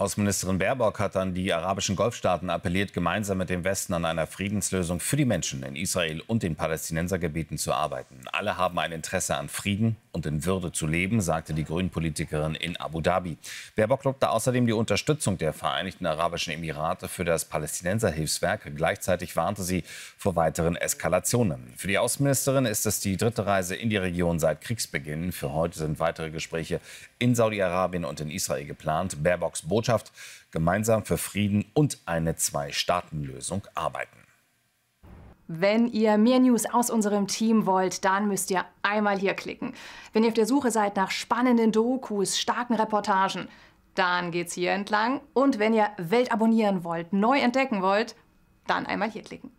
Außenministerin Baerbock hat an die arabischen Golfstaaten appelliert, gemeinsam mit dem Westen an einer Friedenslösung für die Menschen in Israel und den Palästinensergebieten zu arbeiten. Alle haben ein Interesse an Frieden und in Würde zu leben, sagte die Grünen-Politikerin in Abu Dhabi. Baerbock lobte außerdem die Unterstützung der Vereinigten Arabischen Emirate für das Palästinenserhilfswerk. Gleichzeitig warnte sie vor weiteren Eskalationen. Für die Außenministerin ist es die dritte Reise in die Region seit Kriegsbeginn. Für heute sind weitere Gespräche in Saudi-Arabien und in Israel geplant. Baerbocks Botschaft, gemeinsam für Frieden und eine Zwei-Staaten-Lösung arbeiten. Wenn ihr mehr News aus unserem Team wollt, dann müsst ihr einmal hier klicken. Wenn ihr auf der Suche seid nach spannenden Dokus, starken Reportagen, dann geht's hier entlang. Und wenn ihr Welt abonnieren wollt, neu entdecken wollt, dann einmal hier klicken.